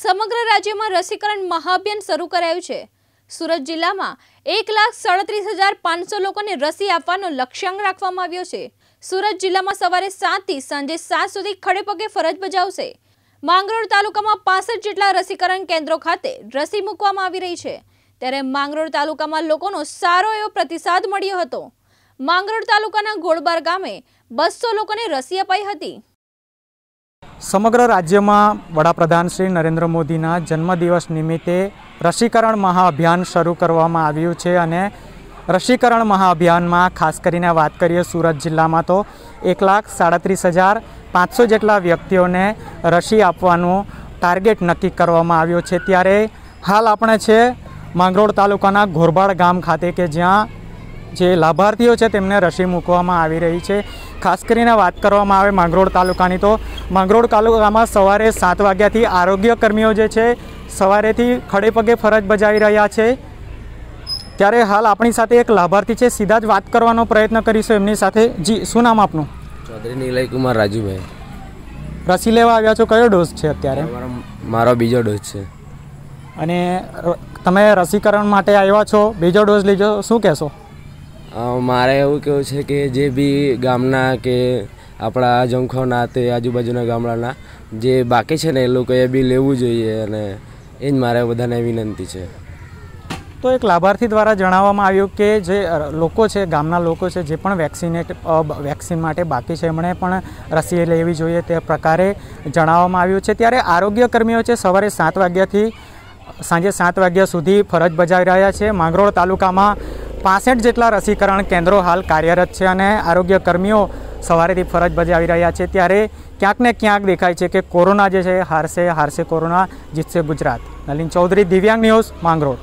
સમગ્ર રાજ્યમાં રસીકરણ મહાભિયાન શરૂ કરાયું છે. સુરત જિલ્લામાં એક લાખ સાડત્રીસ હજાર પાંચસો લોકોને રસી આપવાનો લક્ષ્યાંક રાખવામાં આવ્યો છે. સુરત જિલ્લામાં સવારે સાતથી સાંજે સાત સુધી ખડે પગે ફરજ બજાવશે. માંગરોળ તાલુકામાં પાસઠ જેટલા રસીકરણ કેન્દ્રો ખાતે રસી મૂકવામાં આવી રહી છે. ત્યારે માંગરોળ તાલુકામાં લોકોનો સારો એવો પ્રતિસાદ મળ્યો હતો. માંગરોળ તાલુકાના ગોળબાર ગામે બસો લોકોને રસી અપાઈ હતી. સમગ્ર રાજ્યમાં વડાપ્રધાન શ્રી નરેન્દ્ર મોદીના જન્મદિવસ નિમિત્તે રસીકરણ મહાઅભિયાન શરૂ કરવામાં આવ્યું છે અને રસીકરણ મહાઅભિયાનમાં ખાસ કરીને વાત કરીએ સુરત જિલ્લામાં તો એક લાખ સાડત્રીસ હજાર પાંચસો જેટલા વ્યક્તિઓને રસી આપવાનું ટાર્ગેટ નક્કી કરવામાં આવ્યો છે. ત્યારે હાલ આપણે છે માંગરોળ તાલુકાના ઘોરબાડ ગામ ખાતે કે જ્યાં જે લાભાર્થીઓ છે તેમને રસી મૂકવામાં આવી રહી છે. ખાસ કરીને વાત કરવામાં આવે માંગરોળ તાલુકાની તો માંગરોળ તાલુકામાં સવારે સાત વાગ્યાથી આરોગ્ય કર્મીઓ જે છે સવારેથી ખડે પગે ફરજ બજાવી રહ્યા છે. ત્યારે હાલ આપણી સાથે એક લાભાર્થી છે સીધા જ વાત કરવાનો પ્રયત્ન કરીશું એમની સાથે. જી શું નામ આપનું? ચૌધરી નીલયકુમાર રાજુભાઈ. રસી લેવા આવ્યા છો કયો ડોઝ છે અત્યારે? મારો બીજો ડોઝ છે. અને તમે રસીકરણ માટે આવ્યા છો બીજો ડોઝ લીધો શું કહેશો? મારે એવું કેવું છે કે જે બી ગામના કે આપણા જંખોના તે આજુબાજુના ગામડાના જે બાકી છે ને એ લોકોએ બી લેવું જોઈએ અને એ જ મારે બધાને વિનંતી છે. તો એક લાભાર્થી દ્વારા જણાવવામાં આવ્યું કે જે લોકો છે, ગામના લોકો છે, જે પણ વેક્સિનેટ વેક્સિન માટે બાકી છે, એમણે પણ રસી લેવી જોઈએ તે પ્રકારે જણાવવામાં આવ્યું છે. ત્યારે આરોગ્ય કર્મીઓ છે, સવારે સાત વાગ્યાથી સાંજે સાત વાગ્યા સુધી ફરજ બજાવી રહ્યા છે. માંગરોળ તાલુકામાં પાસઠ જેટલા રસીકરણ કેન્દ્રો હાલ કાર્યરત છે અને આરોગ્ય કર્મીઓ સવારેથી ફરજ બજાવી રહ્યા છે. ત્યારે ક્યાંક ને ક્યાંક દેખાય છે કે કોરોના જે છે હારશે હારશે કોરોના, જીતશે ગુજરાત. નલિન ચૌધરી, દિવ્યાંગ ન્યૂઝ માંગરોળ.